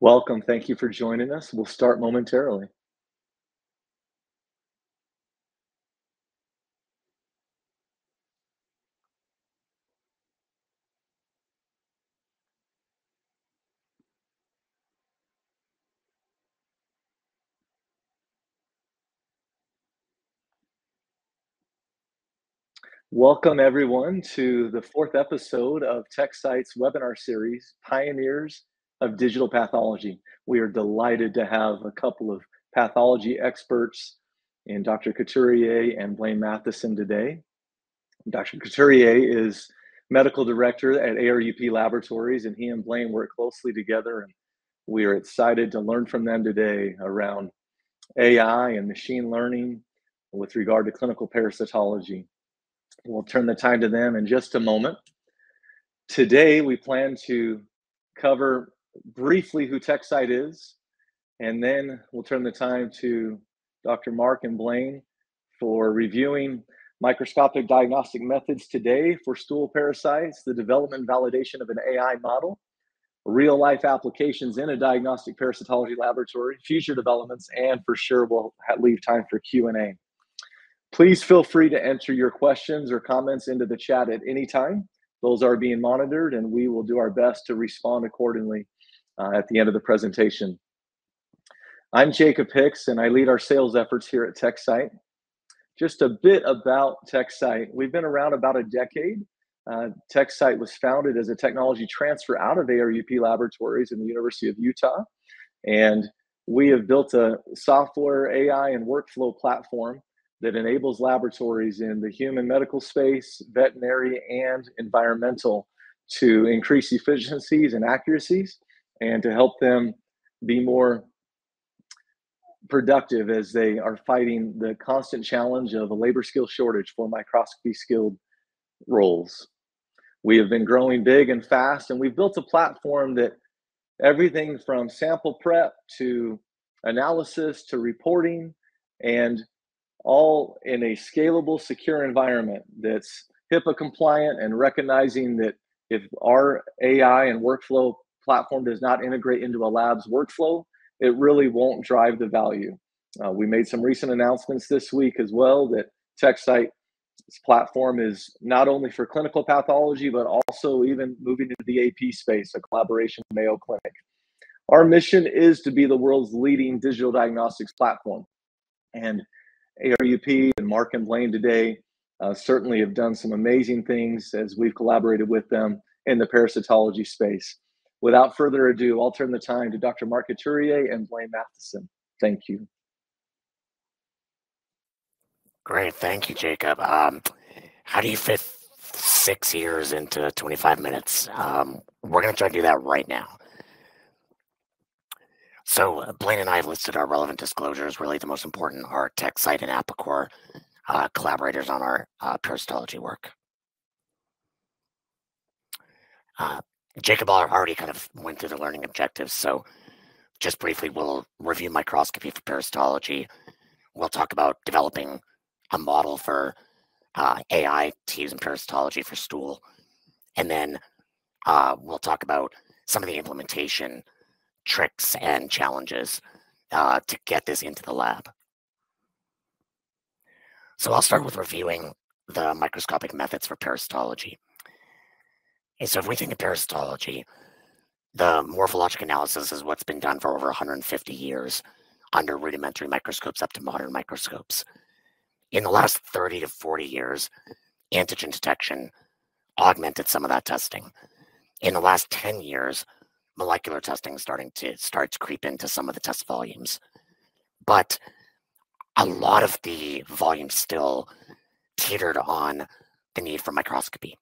Welcome. Thank you for joining us. We'll start momentarily. Welcome, everyone, to the fourth episode of Techcyte's webinar series, Pioneers of Digital Pathology. We are delighted to have a couple of pathology experts in Dr. Couturier and Blaine Mathison today. Dr. Couturier is medical director at ARUP Laboratories, and he and Blaine work closely together. And we are excited to learn from them today around AI and machine learning with regard to clinical parasitology. We'll turn the time to them in just a moment. Today, we plan to cover briefly who Techcyte is, and then we'll turn the time to Dr. Marc and Blaine for reviewing microscopic diagnostic methods today for stool parasites, the development validation of an AI model, real life applications in a diagnostic parasitology laboratory, future developments, and for sure we'll leave time for Q&A. Please feel free to enter your questions or comments into the chat at any time. Those are being monitored, and we will do our best to respond accordingly uh, at the end of the presentation. I'm Jacob Hicks, and I lead our sales efforts here at Techcyte. Just a bit about Techcyte. We've been around about a decade. Uh, Techcyte was founded as a technology transfer out of ARUP Laboratories in the University of Utah. And we have built a software, AI, and workflow platform that enables laboratories in the human medical space, veterinary, and environmental to increase efficiencies and accuracies and to help them be more productive as they are fighting the constant challenge of a labor skill shortage for microscopy skilled roles. We have been growing big and fast, and we've built a platform that everything from sample prep to analysis to reporting and all in a scalable, secure environment that's HIPAA compliant and recognizing that if our AI and workflow platform does not integrate into a lab's workflow, it really won't drive the value. Uh, we made some recent announcements this week as well that Techcyte's platform is not only for clinical pathology, but also even moving into the AP space, a collaboration with Mayo Clinic. Our mission is to be the world's leading digital diagnostics platform. And ARUP and Marc and Blaine today uh, certainly have done some amazing things as we've collaborated with them in the parasitology space. Without further ado, I'll turn the time to Dr. Marc Couturier and Blaine Mathison. Thank you. Great. Thank you, Jacob. Um, how do you fit six years into 25 minutes? Um, we're going to try to do that right now. So uh, Blaine and I have listed our relevant disclosures. Really, the most important are Techcyte and Apacor, uh, collaborators on our uh, parasitology work. Uh, Jacob already kind of went through the learning objectives, so just briefly, we'll review microscopy for parasitology. We'll talk about developing a model for uh, AI to use in parasitology for stool, and then uh, we'll talk about some of the implementation tricks and challenges uh, to get this into the lab. So I'll start with reviewing the microscopic methods for parasitology. So if we think of parasitology, the morphologic analysis is what's been done for over 150 years under rudimentary microscopes up to modern microscopes. In the last 30 to 40 years, antigen detection augmented some of that testing. In the last 10 years, molecular testing starting to start to creep into some of the test volumes. But a lot of the volume still teetered on the need for microscopy.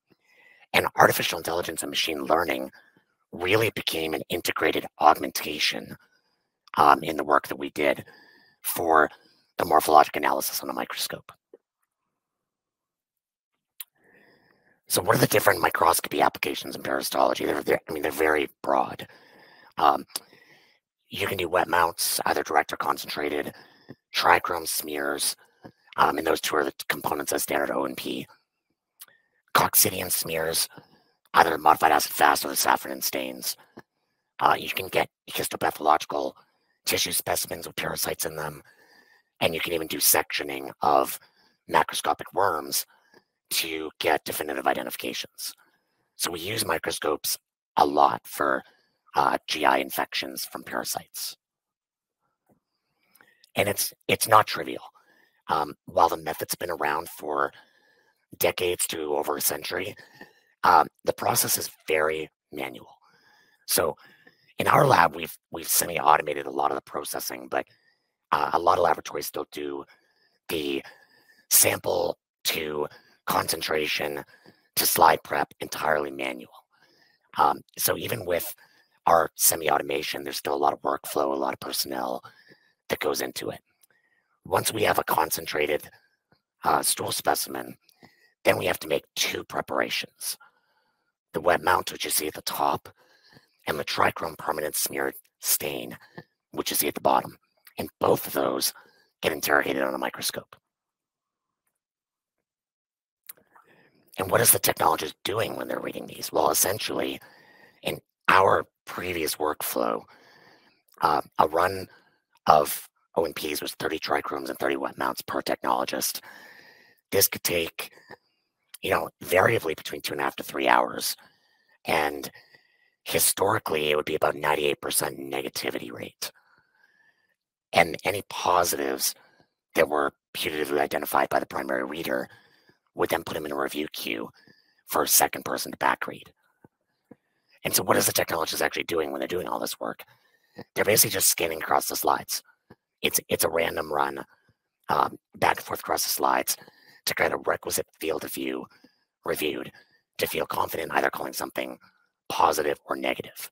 And artificial intelligence and machine learning really became an integrated augmentation um, in the work that we did for the morphologic analysis on a microscope. So, what are the different microscopy applications in parasitology? They're, they're I mean, they're very broad. Um, you can do wet mounts, either direct or concentrated, trichrome smears, um, and those two are the components of standard O&P. Coccidian smears, either modified acid fast or the safranin stains. Uh, you can get histopathological tissue specimens with parasites in them, and you can even do sectioning of macroscopic worms to get definitive identifications. So we use microscopes a lot for uh, GI infections from parasites. And it's it's not trivial. Um, while the method's been around for decades to over a century, um, the process is very manual. So in our lab, we've we've semi-automated a lot of the processing, but uh, a lot of laboratories still do the sample to concentration to slide prep entirely manual. Um, so even with our semi-automation, there's still a lot of workflow, a lot of personnel that goes into it. Once we have a concentrated uh, stool specimen, then we have to make two preparations. The wet mount, which you see at the top, and the trichrome permanent smeared stain, which you see at the bottom. And both of those get interrogated on a microscope. And what is the technologist doing when they're reading these? Well, essentially, in our previous workflow, uh, a run of O&Ps was 30 trichromes and 30 wet mounts per technologist. This could take, you know, variably between two and a half to three hours. And historically, it would be about 98% negativity rate. And any positives that were putatively identified by the primary reader would then put them in a review queue for a second person to back read. And so, what is the technologist actually doing when they're doing all this work? They're basically just scanning across the slides. It's it's a random run um, back and forth across the slides to get a requisite field of view reviewed to feel confident either calling something positive or negative.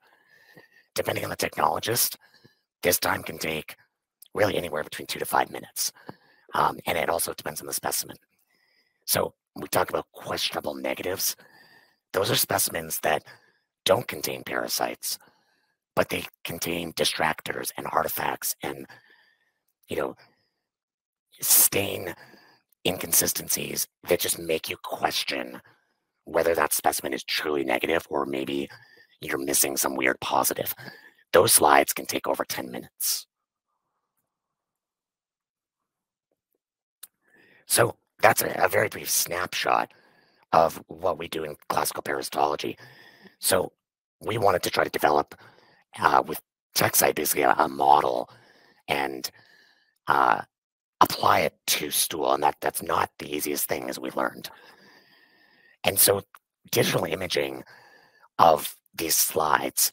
Depending on the technologist, this time can take really anywhere between two to five minutes. Um, and it also depends on the specimen. So we talk about questionable negatives. Those are specimens that don't contain parasites, but they contain distractors and artifacts and, you know, stain inconsistencies that just make you question whether that specimen is truly negative or maybe you're missing some weird positive. Those slides can take over 10 minutes. So that's a, a very brief snapshot of what we do in classical parasitology. So we wanted to try to develop uh, with Techcyte basically a, a model and uh, apply it to stool, and that that's not the easiest thing, as we learned. And so, digital imaging of these slides,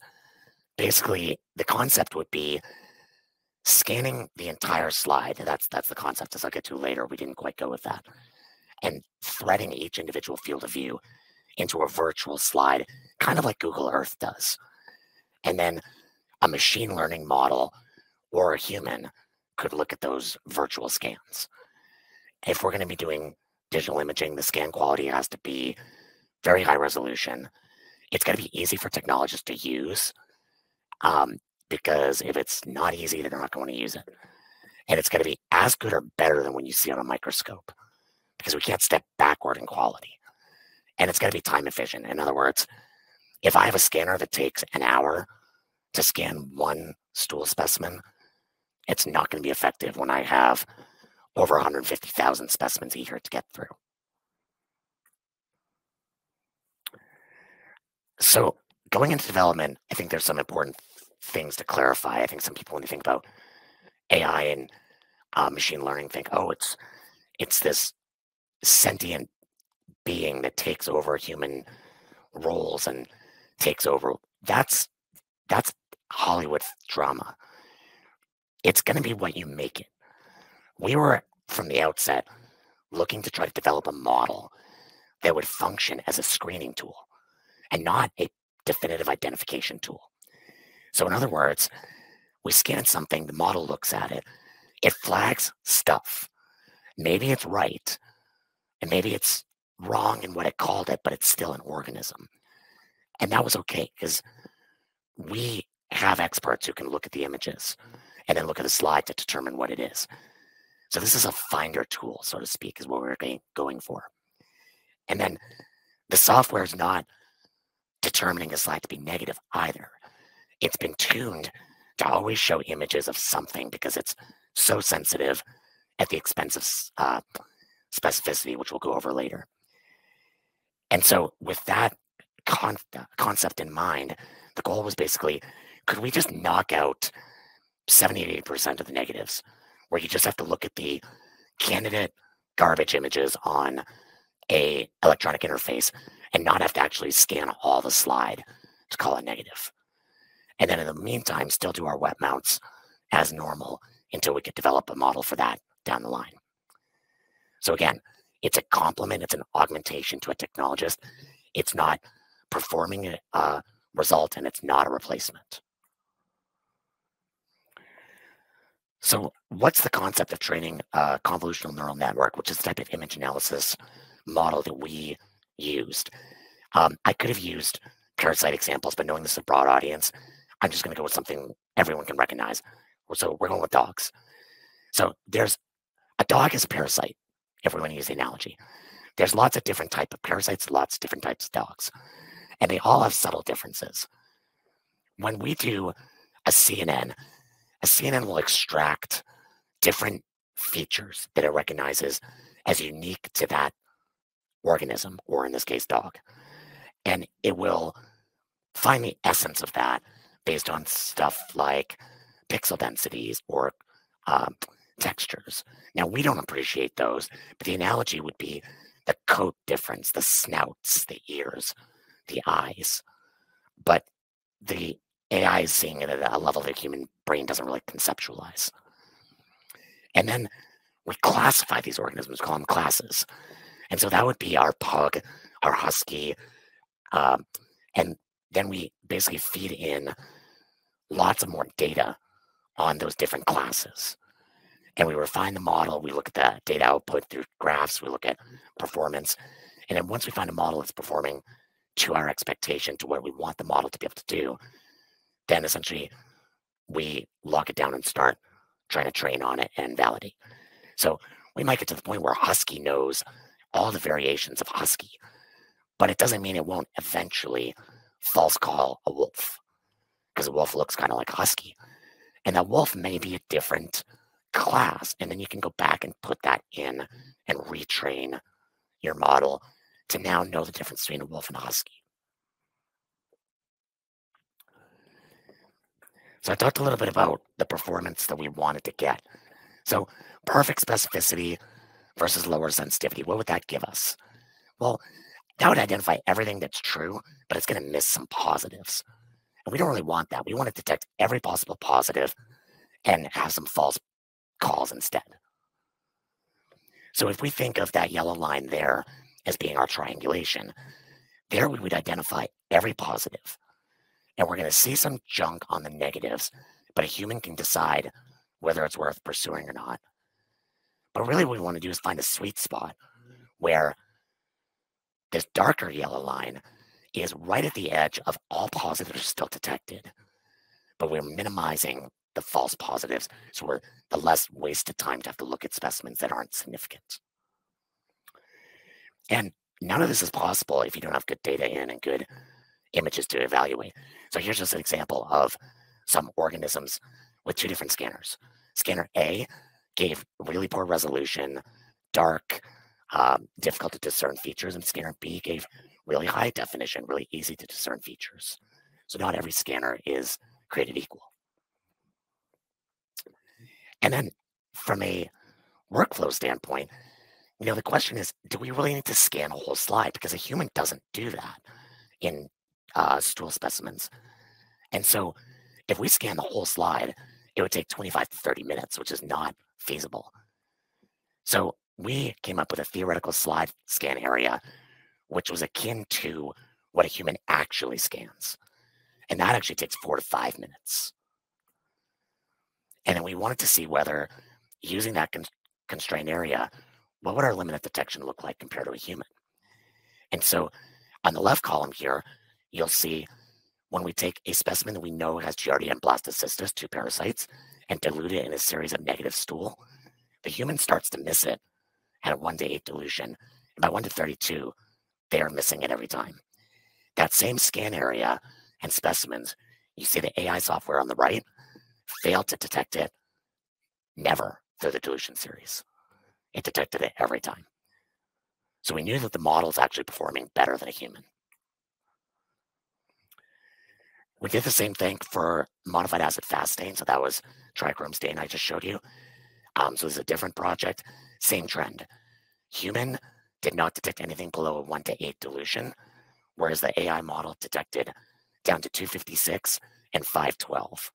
basically, the concept would be scanning the entire slide. That's that's the concept as I'll get to later. We didn't quite go with that. And threading each individual field of view into a virtual slide, kind of like Google Earth does. And then a machine learning model or a human could look at those virtual scans. If we're going to be doing digital imaging, the scan quality has to be very high resolution. It's got to be easy for technologists to use. Um, because if it's not easy, they're not going to use it. And it's going to be as good or better than when you see on a microscope because we can't step backward in quality. And it's going to be time efficient. In other words, if I have a scanner that takes an hour to scan one stool specimen, it's not going to be effective when I have over 150,000 specimens eager to get through. So going into development, I think there's some important things to clarify. I think some people, when they think about AI and uh, machine learning, think, oh, it's it's this sentient being that takes over human roles and takes over. That's that's Hollywood drama. It's going to be what you make it. We were from the outset looking to try to develop a model that would function as a screening tool and not a definitive identification tool. So, in other words, we scan something, the model looks at it, it flags stuff. Maybe it's right, and maybe it's wrong in what it called it, but it's still an organism. And that was okay because we have experts who can look at the images and then look at the slide to determine what it is. So this is a finder tool, so to speak, is what we're going for. And then the software is not determining a slide to be negative either it's been tuned to always show images of something because it's so sensitive at the expense of uh, specificity, which we'll go over later. And so, with that con- concept in mind, the goal was basically could we just knock out 70 80% of the negatives, where you just have to look at the candidate garbage images on a electronic interface and not have to actually scan all the slide to call it negative. And then in the meantime, still do our wet mounts as normal until we could develop a model for that down the line. So again, it's a complement, it's an augmentation to a technologist. It's not performing a result and it's not a replacement. So what's the concept of training a convolutional neural network, which is the type of image analysis model that we used? Um, I could have used parasite examples, but knowing this is a broad audience, I'm just going to go with something everyone can recognize. So we're going with dogs. So there's a dog is a parasite, if we want to use the analogy. There's lots of different type of parasites, lots of different types of dogs, and they all have subtle differences. When we do a CNN, CNN will extract different features that it recognizes as unique to that organism, or in this case, dog. And it will find the essence of that based on stuff like pixel densities or um, textures. Now, we don't appreciate those, but the analogy would be the coat difference, the snouts, the ears, the eyes. But the AI is seeing it at a level that human brain doesn't really conceptualize. And then we classify these organisms, call them classes. And so that would be our pug, our husky. Um, and then we basically feed in lots of more data on those different classes. And we refine the model. We look at the data output through graphs. We look at performance. And then once we find a model that's performing to our expectation, to what we want the model to be able to do, then essentially we lock it down and start trying to train on it and validate. So we might get to the point where Husky knows all the variations of Husky, but it doesn't mean it won't eventually false call a wolf because a wolf looks kind of like a Husky. And that wolf may be a different class. And then you can go back and put that in and retrain your model to now know the difference between a wolf and a husky. So I talked a little bit about the performance that we wanted to get. So perfect specificity versus lower sensitivity, what would that give us? Well, that would identify everything that's true, but it's going to miss some positives. And we don't really want that. We want to detect every possible positive and have some false calls instead. So if we think of that yellow line there as being our triangulation, there we would identify every positive and we're going to see some junk on the negatives, but a human can decide whether it's worth pursuing or not. But really, what we want to do is find a sweet spot where this darker yellow line is right at the edge of all positives still detected, but we're minimizing the false positives, so we're the less wasted time to have to look at specimens that aren't significant. And none of this is possible if you don't have good data in and good images to evaluate. So here's just an example of some organisms with two different scanners. Scanner A gave really poor resolution, dark, um, difficult to discern features, and scanner B gave really high definition, really easy to discern features. So not every scanner is created equal. And then from a workflow standpoint, you know, the question is, do we really need to scan a whole slide? Because a human doesn't do that in uh, stool specimens. And so if we scan the whole slide, it would take 25 to 30 minutes, which is not feasible. So we came up with a theoretical slide scan area, which was akin to what a human actually scans. And that actually takes four to five minutes. And then we wanted to see whether using that con- constrained area, what would our limit of detection look like compared to a human? And so on the left column here, you'll see when we take a specimen that we know has Giardia and Blastocystis, two parasites, and dilute it in a series of negative stool, the human starts to miss it at a 1 to 8 dilution. And by 1 to 32, they are missing it every time. That same scan area and specimens, You see the AI software on the right failed to detect it never through the dilution series. It detected it every time. So we knew that the model is actually performing better than a human. We did the same thing for modified acid fast stain. So that was trichrome stain I just showed you. Um, so it's a different project, same trend. Human did not detect anything below a 1 to 8 dilution, whereas the AI model detected down to 256 and 512.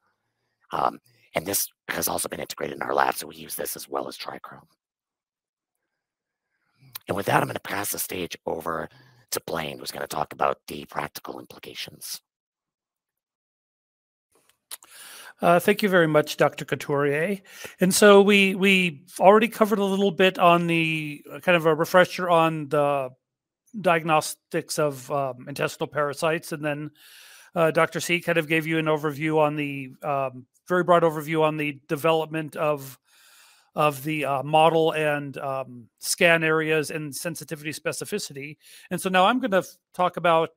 Um, and this has also been integrated in our lab, so we use this as well as trichrome. And with that, I'm going to pass the stage over to Blaine, who's going to talk about the practical implications. Uh, thank you very much, Dr. Couturier. And so we we already covered a little bit on the uh, kind of a refresher on the diagnostics of um, intestinal parasites, and then uh, Dr. C kind of gave you an overview on the um, very broad overview on the development of of the uh, model and um, scan areas and sensitivity specificity. And so now I'm going to talk about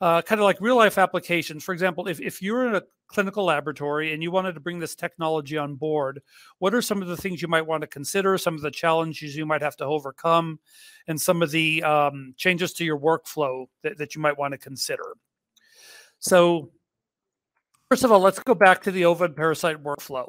uh, kind of like real life applications. For example, if, if you're in a clinical laboratory and you wanted to bring this technology on board, what are some of the things you might want to consider, some of the challenges you might have to overcome, and some of the um, changes to your workflow that, that you might want to consider? So, first of all, let's go back to the ova and parasite workflow.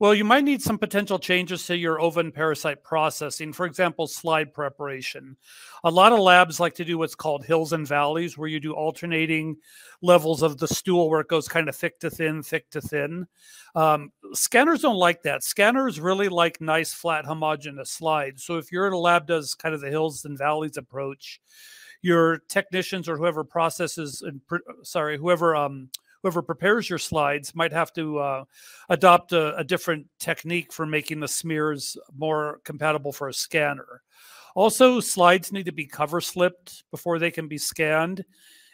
Well, you might need some potential changes to your ova and parasite processing. For example, slide preparation. A lot of labs like to do what's called hills and valleys, where you do alternating levels of the stool where it goes kind of thick to thin, thick to thin. Um, scanners don't like that. Scanners really like nice, flat, homogeneous slides. So if you're in a lab does kind of the hills and valleys approach, your technicians or whoever processes and sorry, whoever um, whoever prepares your slides might have to uh, adopt a, a, different technique for making the smears more compatible for a scanner. Also, slides need to be cover slipped before they can be scanned.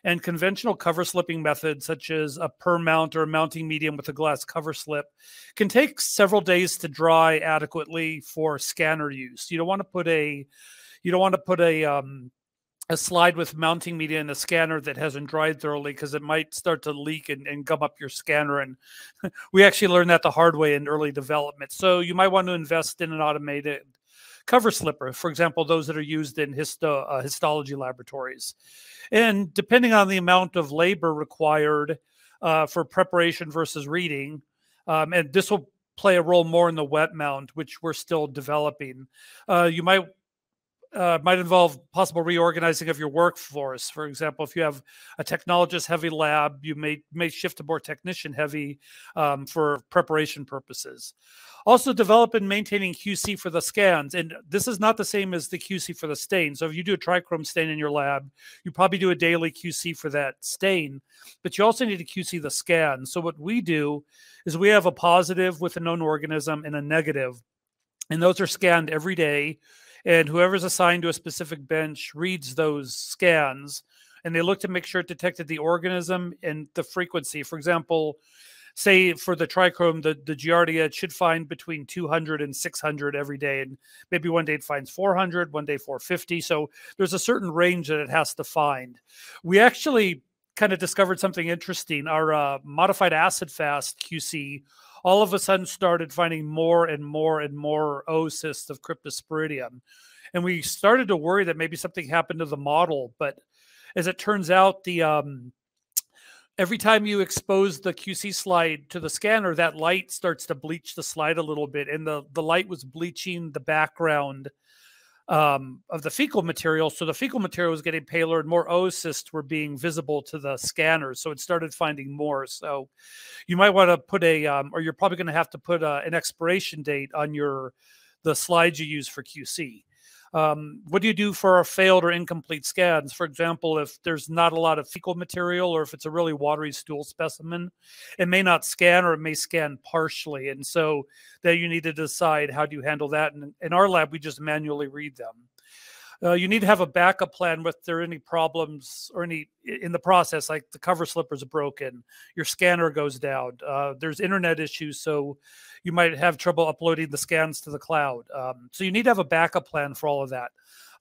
And conventional cover slipping methods, such as a Permount or mounting medium with a glass cover slip, can take several days to dry adequately for scanner use. You don't want to put a you don't want to put a um, a slide with mounting media and a scanner that hasn't dried thoroughly because it might start to leak and, and gum up your scanner. And we actually learned that the hard way in early development. So you might want to invest in an automated cover slipper, for example, those that are used in histo, uh, histology laboratories. And depending on the amount of labor required uh, for preparation versus reading, um, and this will play a role more in the wet mount, which we're still developing. Uh, you might uh, might involve possible reorganizing of your workforce. For example, if you have a technologist heavy lab, you may may shift to more technician heavy um, for preparation purposes. Also, develop and maintaining QC for the scans, and this is not the same as the QC for the stain. So, if you do a trichrome stain in your lab, you probably do a daily QC for that stain, but you also need to QC the scan. So, what we do is we have a positive with a known organism and a negative, and those are scanned every day and whoever's assigned to a specific bench reads those scans and they look to make sure it detected the organism and the frequency. For example, say for the trichrome, the, the Giardia, it should find between 200 and 600 every day. And maybe one day it finds 400, one day 450. So there's a certain range that it has to find. We actually kind of discovered something interesting. Our uh, modified acid fast QC all of a sudden started finding more and more and more oocysts of cryptosporidium. And we started to worry that maybe something happened to the model. But as it turns out, the um, every time you expose the QC slide to the scanner, that light starts to bleach the slide a little bit. And the, the light was bleaching the background um, of the fecal material. So the fecal material was getting paler and more oocysts were being visible to the scanner. So it started finding more. So you might want to put a, um, or you're probably going to have to put a, uh, an expiration date on your, the slides you use for QC. Um, what do you do for a failed or incomplete scans? For example, if there's not a lot of fecal material or if it's a really watery stool specimen, it may not scan or it may scan partially. And so then you need to decide how do you handle that. And in our lab, we just manually read them. Uh, you need to have a backup plan if there are any problems or any in the process, like the cover slipper is broken, your scanner goes down, uh, there's internet issues, so you might have trouble uploading the scans to the cloud. Um, so you need to have a backup plan for all of that.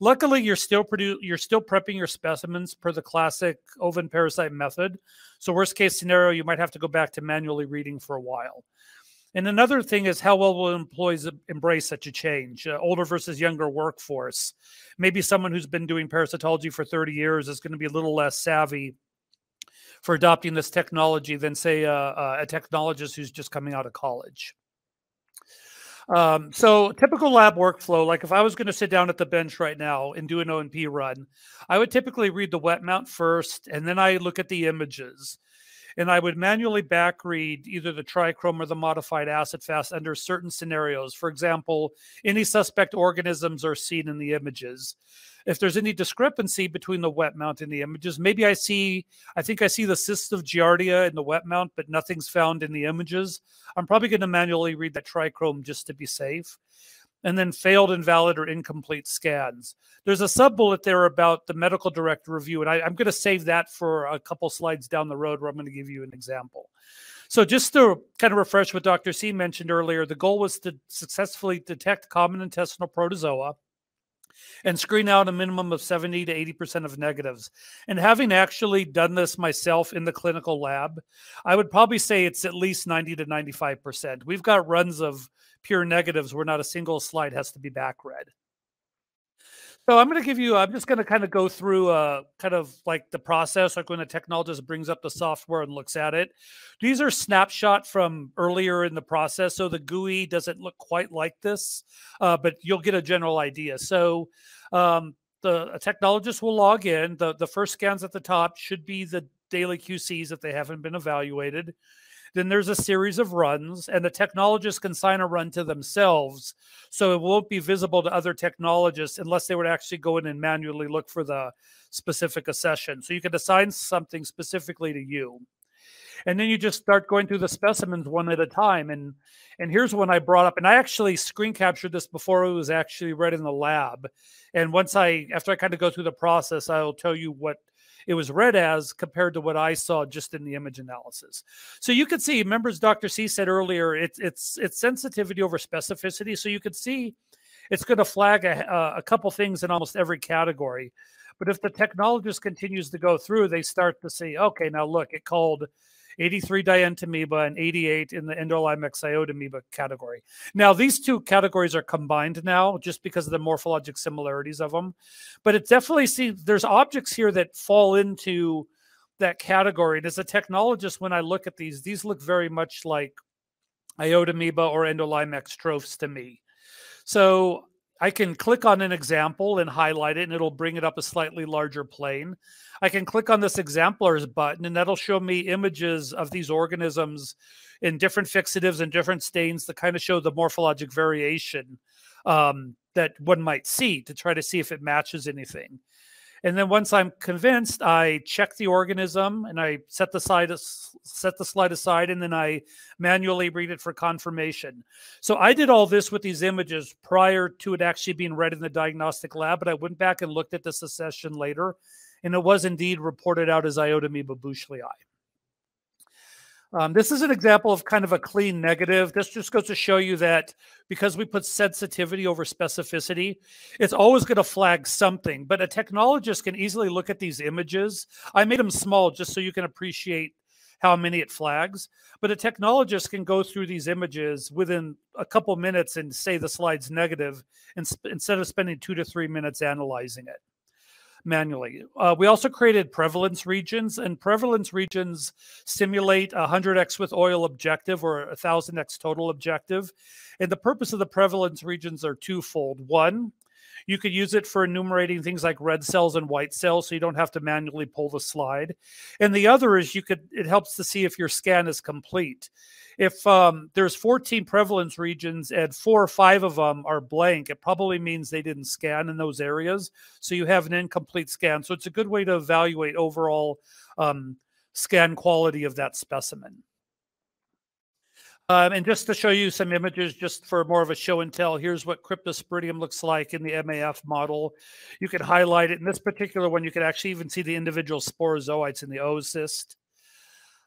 Luckily, you're still produ- you're still prepping your specimens per the classic ova and parasite method. So worst case scenario, you might have to go back to manually reading for a while. And another thing is how well will employees embrace such a change? Uh, older versus younger workforce. Maybe someone who's been doing parasitology for 30 years is going to be a little less savvy for adopting this technology than, say, uh, uh, a technologist who's just coming out of college. Um, so typical lab workflow, like if I was going to sit down at the bench right now and do an O&P run, I would typically read the wet mount first, and then I look at the images and I would manually backread either the trichrome or the modified acid fast under certain scenarios. For example, any suspect organisms are seen in the images. If there's any discrepancy between the wet mount and the images, maybe I see, I think I see the cyst of Giardia in the wet mount, but nothing's found in the images. I'm probably going to manually read that trichrome just to be safe and then failed, invalid, or incomplete scans. There's a sub bullet there about the medical director review, and I, am going to save that for a couple slides down the road where I'm going to give you an example. So, just to kind of refresh what Dr. C mentioned earlier, the goal was to successfully detect common intestinal protozoa and screen out a minimum of 70 to 80% of negatives. And having actually done this myself in the clinical lab, I would probably say it's at least 90 to 95%. We've got runs of pure negatives where not a single slide has to be back read. So I'm going to give you, I'm just going to kind of go through uh, kind of like the process, like when a technologist brings up the software and looks at it. These are snapshot from earlier in the process. So the GUI doesn't look quite like this, uh, but you'll get a general idea. So um, the technologist will log in. The, the first scans at the top should be the daily QCs if they haven't been evaluated. Then there's a series of runs, and the technologists can sign a run to themselves. So it won't be visible to other technologists unless they would actually go in and manually look for the specific accession. So you can assign something specifically to you. And then you just start going through the specimens one at a time. And and here's one I brought up, and I actually screen captured this before it was actually read in the lab. And once I, after I kind of go through the process, I'll tell you what it was read as compared to what I saw just in the image analysis. So you could see, members Dr. C said earlier, it's it's it's sensitivity over specificity. So you could see it's going to flag a, a couple things in almost every category. But if the technologist continues to go through, they start to see, okay, now look, it called 83 dientamoeba and 88 in the Endolimax iodamoeba category. Now, these two categories are combined now just because of the morphologic similarities of them. But it definitely seems there's objects here that fall into that category. And as a technologist, when I look at these, these look very much like iodamoeba or Endolimax trophs to me. So I can click on an example and highlight it, and it'll bring it up a slightly larger plane. I can click on this exemplars button, and that'll show me images of these organisms in different fixatives and different stains to kind of show the morphologic variation um, that one might see to try to see if it matches anything. And then once I'm convinced, I check the organism and I set the slide set the slide aside, and then I manually read it for confirmation. So I did all this with these images prior to it actually being read in the diagnostic lab, but I went back and looked at this accession later, and it was indeed reported out as Iodamoeba buetschlii. Um, this is an example of kind of a clean negative. This just goes to show you that because we put sensitivity over specificity, it's always going to flag something. But a technologist can easily look at these images. I made them small just so you can appreciate how many it flags. But a technologist can go through these images within a couple minutes and say the slide's negative instead of spending two to three minutes analyzing it manually. Uh, we also created prevalence regions, and prevalence regions simulate a 100x with oil objective or a 1000x total objective. And the purpose of the prevalence regions are twofold. One, you could use it for enumerating things like red cells and white cells, so you don't have to manually pull the slide. And the other is you could it helps to see if your scan is complete if um, there's 14 prevalence regions and four or five of them are blank, it probably means they didn't scan in those areas. So you have an incomplete scan. So it's a good way to evaluate overall um, scan quality of that specimen. Um, and just to show you some images, just for more of a show and tell, here's what cryptosporidium looks like in the MAF model. You can highlight it. In this particular one, you can actually even see the individual sporozoites in the oocyst.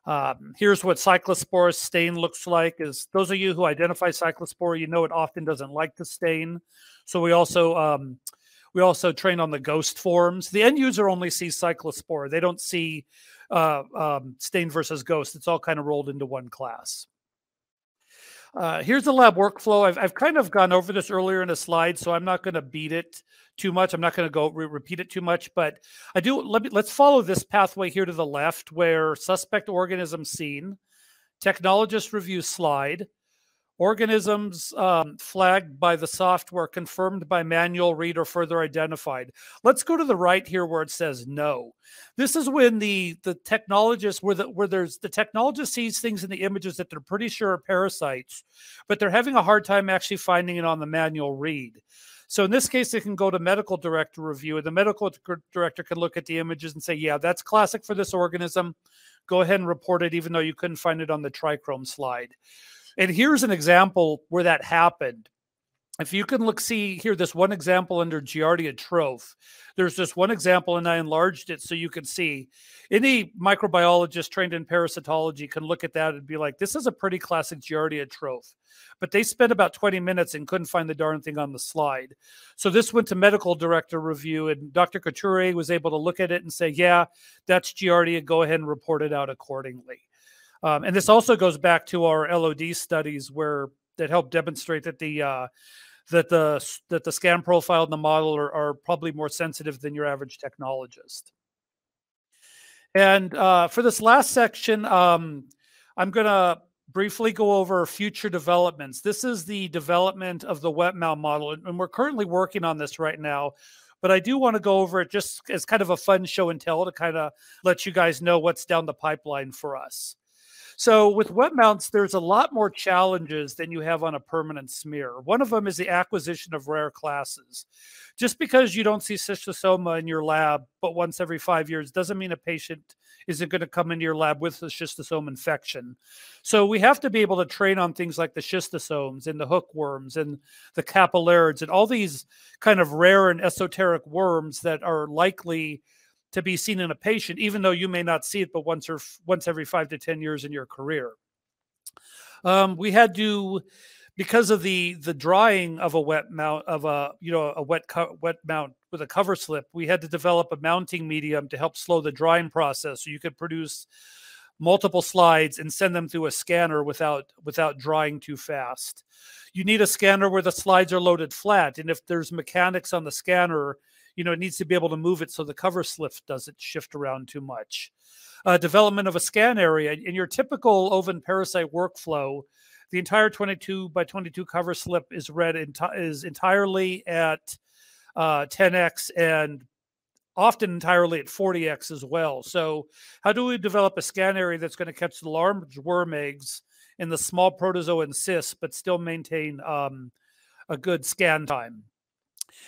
Um, here's what cyclospore stain looks like. Is those of you who identify cyclospore, you know it often doesn't like to stain. So we also um, We also train on the ghost forms. The end user only sees cyclospore. They don't see uh, um, stain versus ghost. It's all kind of rolled into one class. Uh, here's the lab workflow. I've, I've kind of gone over this earlier in a slide, so I'm not going to beat it too much. I'm not going to go re repeat it too much, but I do. Let me let's follow this pathway here to the left, where suspect organism seen, technologist review slide, organisms um, flagged by the software, confirmed by manual read or further identified. Let's go to the right here where it says no. This is when the the technologist where the where there's the technologist sees things in the images that they're pretty sure are parasites, but they're having a hard time actually finding it on the manual read. So in this case, they can go to medical director review, and the medical director can look at the images and say, "Yeah, that's classic for this organism. Go ahead and report it, even though you couldn't find it on the trichrome slide." And here's an example where that happened. If you can look, see here, this one example under Giardia troph. There's just one example, and I enlarged it so you can see. Any microbiologist trained in parasitology can look at that and be like, this is a pretty classic Giardia troph. But they spent about 20 minutes and couldn't find the darn thing on the slide. So this went to medical director review, and Dr. Couturier was able to look at it and say, yeah, that's Giardia. Go ahead and report it out accordingly. Um, and this also goes back to our LOD studies where that help demonstrate that the uh, that the that the scan profile and the model are, are probably more sensitive than your average technologist. And uh, for this last section, um, I'm going to briefly go over future developments. This is the development of the wet mount model, and we're currently working on this right now. But I do want to go over it just as kind of a fun show and tell to kind of let you guys know what's down the pipeline for us. So with wet mounts, there's a lot more challenges than you have on a permanent smear. One of them is the acquisition of rare classes. Just because you don't see schistosoma in your lab, but once every five years, doesn't mean a patient isn't going to come into your lab with a schistosome infection. So we have to be able to train on things like the schistosomes and the hookworms and the capillarids and all these kind of rare and esoteric worms that are likely to be seen in a patient, even though you may not see it, but once or once every five to ten years in your career. Um, we had to, because of the the drying of a wet mount of a you know a wet wet mount with a cover slip, we had to develop a mounting medium to help slow the drying process, so you could produce multiple slides and send them through a scanner without without drying too fast. You need a scanner where the slides are loaded flat, and if there's mechanics on the scanner you know, it needs to be able to move it so the cover slip doesn't shift around too much. Uh, development of a scan area in your typical ova and parasite workflow, the entire 22 by 22 cover slip is read enti- is entirely at uh, 10x and often entirely at 40x as well. So, how do we develop a scan area that's going to catch the large worm eggs in the small protozoan cysts, but still maintain um, a good scan time?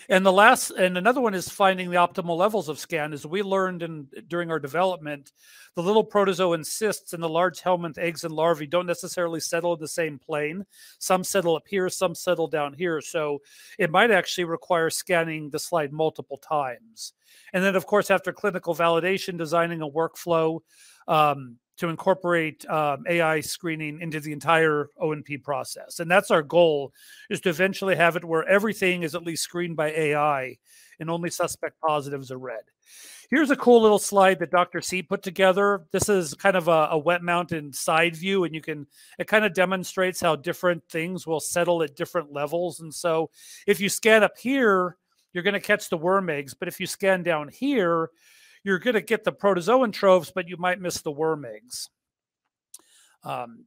And the last and another one is finding the optimal levels of scan. As we learned in during our development, the little protozoan cysts and the large helminth eggs and larvae don't necessarily settle in the same plane. Some settle up here, some settle down here. So it might actually require scanning the slide multiple times. And then, of course, after clinical validation, designing a workflow um, to incorporate um, AI screening into the entire O&P process. And that's our goal is to eventually have it where everything is at least screened by AI and only suspect positives are read. Here's a cool little slide that Dr. C put together. This is kind of a, a wet mountain side view, and you can, it kind of demonstrates how different things will settle at different levels. And so if you scan up here, you're going to catch the worm eggs. But if you scan down here, you're going to get the protozoan trophs, but you might miss the worm eggs. Um,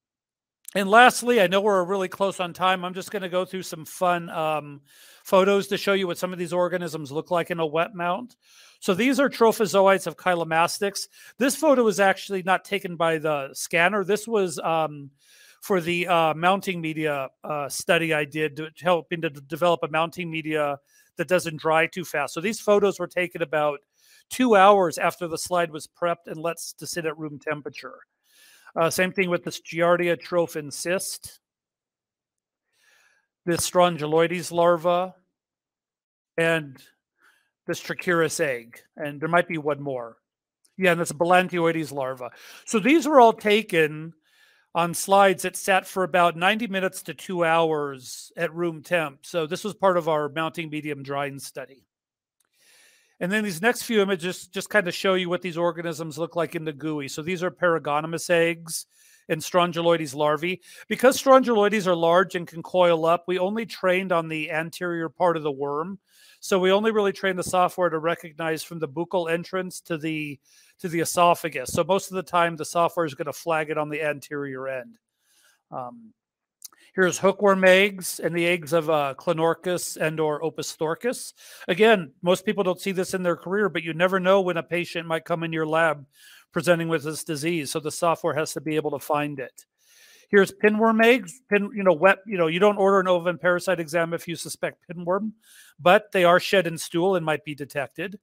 and lastly, I know we're really close on time. I'm just going to go through some fun um, photos to show you what some of these organisms look like in a wet mount. So these are trophozoites of Chilomastix. This photo was actually not taken by the scanner. This was um, for the uh, mounting media uh, study I did to helping to develop a mounting media that doesn't dry too fast. So these photos were taken about two hours after the slide was prepped and lets to sit at room temperature. Uh, same thing with this Giardia trophin cyst, this Strongyloides larva, and this Trichuris egg. And there might be one more. Yeah, and this Belanthioides larva. So these were all taken on slides that sat for about 90 minutes to two hours at room temp. So this was part of our mounting medium drying study. And then these next few images just kind of show you what these organisms look like in the GUI. So these are Paragonimus eggs and Strongyloides larvae. Because Strongyloides are large and can coil up, we only trained on the anterior part of the worm. So we only really trained the software to recognize from the buccal entrance to the to the esophagus. So most of the time, the software is going to flag it on the anterior end. Um, Here's hookworm eggs and the eggs of uh, Clonorchis and or Opisthorchis. Again, most people don't see this in their career, but you never know when a patient might come in your lab presenting with this disease. So the software has to be able to find it. Here's pinworm eggs. Pin, you know, wet. You know, you don't order an ovum parasite exam if you suspect pinworm, but they are shed in stool and might be detected.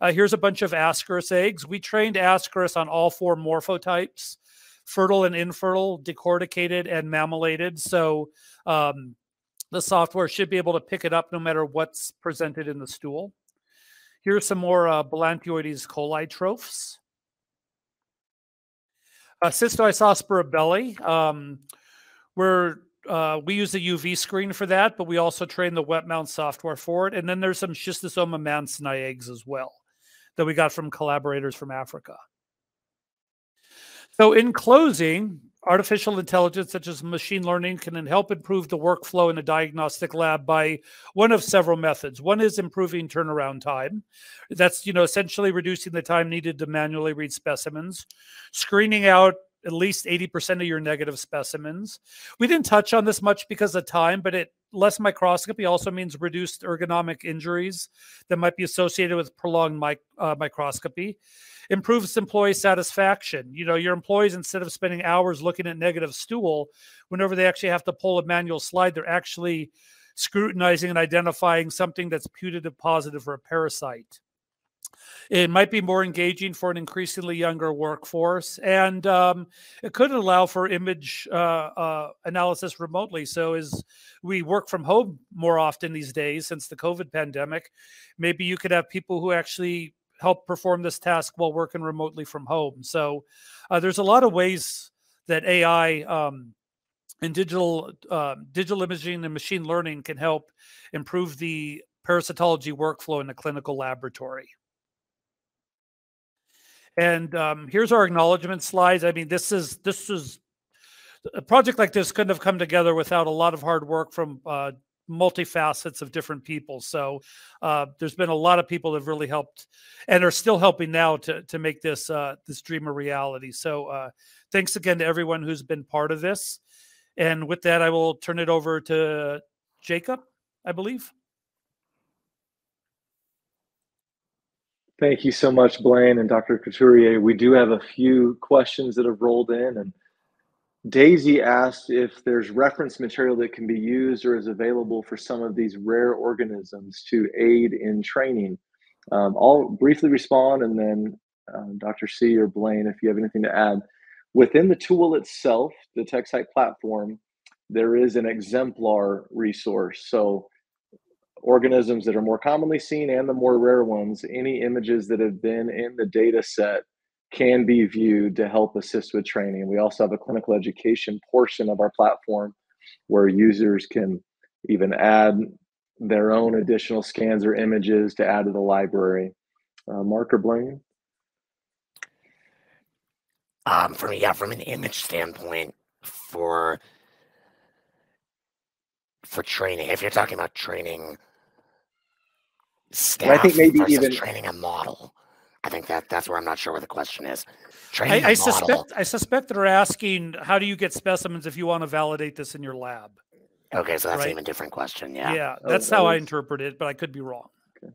Uh, here's a bunch of Ascaris eggs. We trained Ascaris on all four morphotypes fertile and infertile, decorticated and mammillated. So um, the software should be able to pick it up no matter what's presented in the stool. Here's some more uh, Balantioides coli trophs. Uh, Cystoisospora belli, um, where uh, we use the UV screen for that, but we also train the wet mount software for it. And then there's some Schistosoma mansoni eggs as well that we got from collaborators from Africa. So, in closing, artificial intelligence such as machine learning can help improve the workflow in a diagnostic lab by one of several methods. One is improving turnaround time. That's you know essentially reducing the time needed to manually read specimens. Screening out at least 80% of your negative specimens we didn't touch on this much because of time but it less microscopy also means reduced ergonomic injuries that might be associated with prolonged mic, uh, microscopy improves employee satisfaction. You know, your employees, instead of spending hours looking at negative stool, whenever they actually have to pull a manual slide, they're actually scrutinizing and identifying something that's putative positive for a parasite. It might be more engaging for an increasingly younger workforce, and um, it could allow for image uh, uh, analysis remotely. So, as we work from home more often these days since the COVID pandemic, maybe you could have people who actually help perform this task while working remotely from home. So uh, there's a lot of ways that AI um, and digital uh, digital imaging and machine learning can help improve the parasitology workflow in a clinical laboratory. And um, here's our acknowledgement slides. I mean, this is this is a project like this couldn't have come together without a lot of hard work from uh, multifacets of different people. So uh, there's been a lot of people that have really helped and are still helping now to to make this uh, this dream a reality. So uh, thanks again to everyone who's been part of this. And with that, I will turn it over to Jacob, I believe. Thank you so much, Blaine and Dr. Couturier. We do have a few questions that have rolled in, and Daisy asked if there's reference material that can be used or is available for some of these rare organisms to aid in training. Um, I'll briefly respond and then um, Dr. C or Blaine, if you have anything to add. Within the tool itself, the Techcyte platform, there is an exemplar resource. So organisms that are more commonly seen and the more rare ones, any images that have been in the data set can be viewed to help assist with training. We also have a clinical education portion of our platform where users can even add their own additional scans or images to add to the library. Uh, Marc or Blaine? Um, from yeah, from an image standpoint, for for training, if you're talking about training staff, I think maybe even training a model. I think that that's where I'm not sure where the question is. Training I, I suspect I suspect they're asking how do you get specimens if you want to validate this in your lab. Okay, so that's right? an even different question. Yeah, yeah, oh, that's oh, how that I interpret it, but I could be wrong. Okay.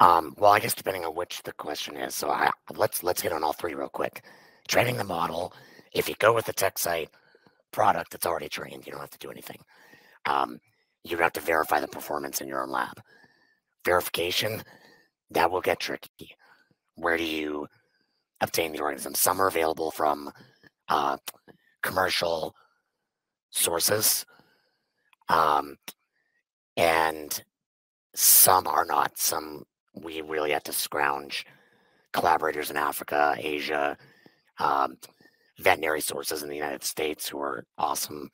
Um, well, I guess depending on which the question is, so I, let's let's hit on all three real quick. Training the model. If you go with the Techcyte product that's already trained, you don't have to do anything. Um, you have to verify the performance in your own lab. Verification that will get tricky. Where do you obtain the organisms? Some are available from uh, commercial sources, um, and some are not. Some we really have to scrounge collaborators in Africa, Asia, um, veterinary sources in the United States who are awesome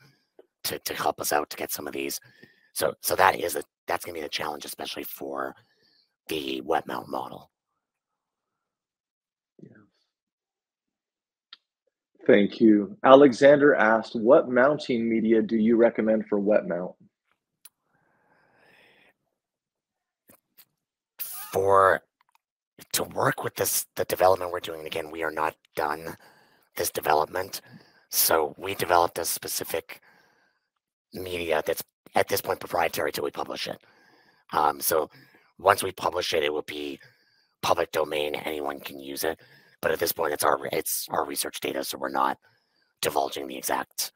to, to help us out to get some of these. So so that is a that's gonna be the challenge, especially for the wet mount model. Yes. Thank you. Alexander asked, what mounting media do you recommend for wet mount? For to work with this the development we're doing again, we are not done this development. So we developed a specific media that's at this point proprietary till we publish it. Um, so once we publish it, it will be public domain. Anyone can use it. But at this point, it's our it's our research data, so we're not divulging the exact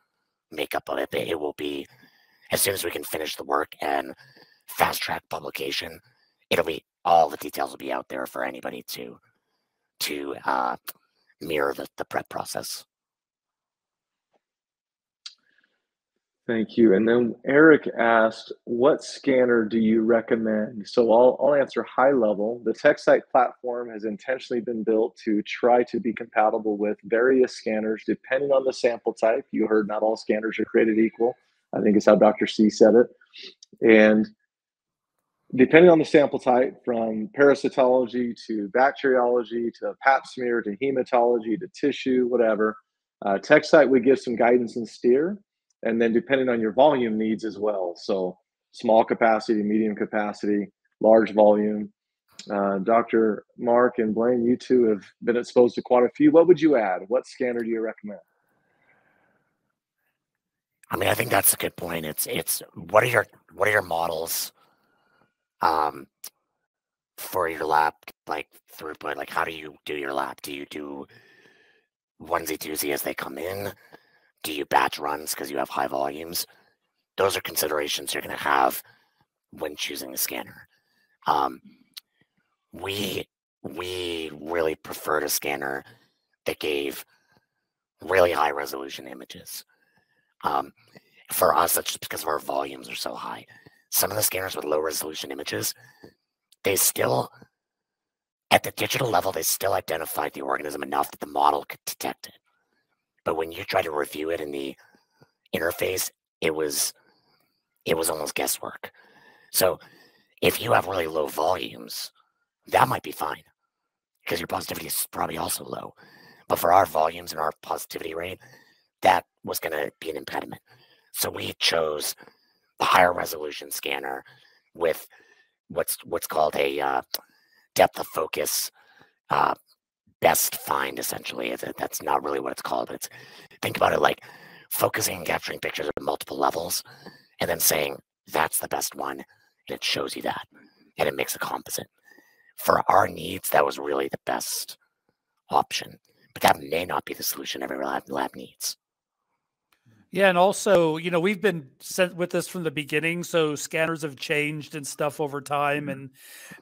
makeup of it. But it will be as soon as we can finish the work and fast track publication. It'll be all the details will be out there for anybody to to uh, mirror the, the prep process. Thank you. And then Eric asked, what scanner do you recommend? So I'll, I'll answer high level. The Techcyte platform has intentionally been built to try to be compatible with various scanners depending on the sample type. You heard not all scanners are created equal. I think it's how Dr. C said it. And depending on the sample type, from parasitology to bacteriology to pap smear to hematology to tissue, whatever, uh, Techcyte would give some guidance and steer and then depending on your volume needs as well. So small capacity, medium capacity, large volume. Uh, Dr. Marc and Blaine, you two have been exposed to quite a few. What would you add? What scanner do you recommend? I mean, I think that's a good point. It's it's what are your what are your models um for your lab like throughput? Like how do you do your lab? Do you do onesie twosie as they come in? Do you batch runs because you have high volumes? Those are considerations you're going to have when choosing a scanner. Um, we we really preferred a scanner that gave really high resolution images. Um, for us, that's just because our volumes are so high. Some of the scanners with low resolution images, they still, at the digital level, they still identified the organism enough that the model could detect it. But when you try to review it in the interface, it was it was almost guesswork. So if you have really low volumes, that might be fine because your positivity is probably also low. But for our volumes and our positivity rate, that was going to be an impediment. So we chose the higher resolution scanner with what's what's called a uh, depth of focus uh, best find essentially. That's not really what it's called, but it's think about it like focusing and capturing pictures at multiple levels and then saying that's the best one and it shows you that and it makes a composite. For our needs, that was really the best option, but that may not be the solution every lab, lab needs. Yeah, and also, you know, we've been sent with this from the beginning, so scanners have changed and stuff over time, mm-hmm. and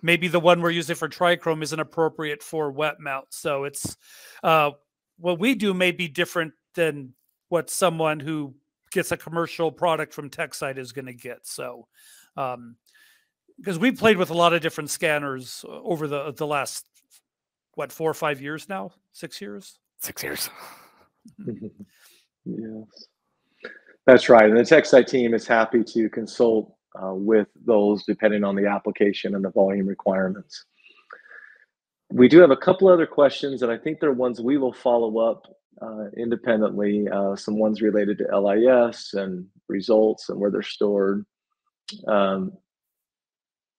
maybe the one we're using for trichrome isn't appropriate for wet mount. So it's uh, what we do may be different than what someone who gets a commercial product from Techcyte is going to get. So, um, because we've played with a lot of different scanners uh, over the the last what four or five years now, six years, six years. yes. That's right. And the Techcyte team is happy to consult uh, with those depending on the application and the volume requirements. We do have a couple other questions, and I think they're ones we will follow up uh, independently. Uh, some ones related to LIS and results and where they're stored. Um,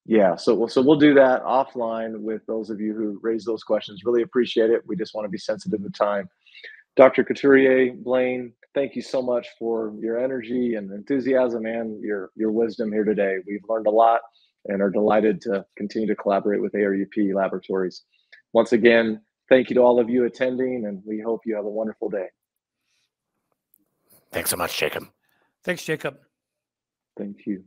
yeah, so we'll, so we'll do that offline with those of you who raised those questions. Really appreciate it. We just want to be sensitive of time. Dr. Couturier, Blaine, thank you so much for your energy and enthusiasm and your your wisdom here today. We've learned a lot and are delighted to continue to collaborate with ARUP Laboratories. Once again, thank you to all of you attending, and we hope you have a wonderful day. Thanks so much, Jacob. Thanks, Jacob. Thank you.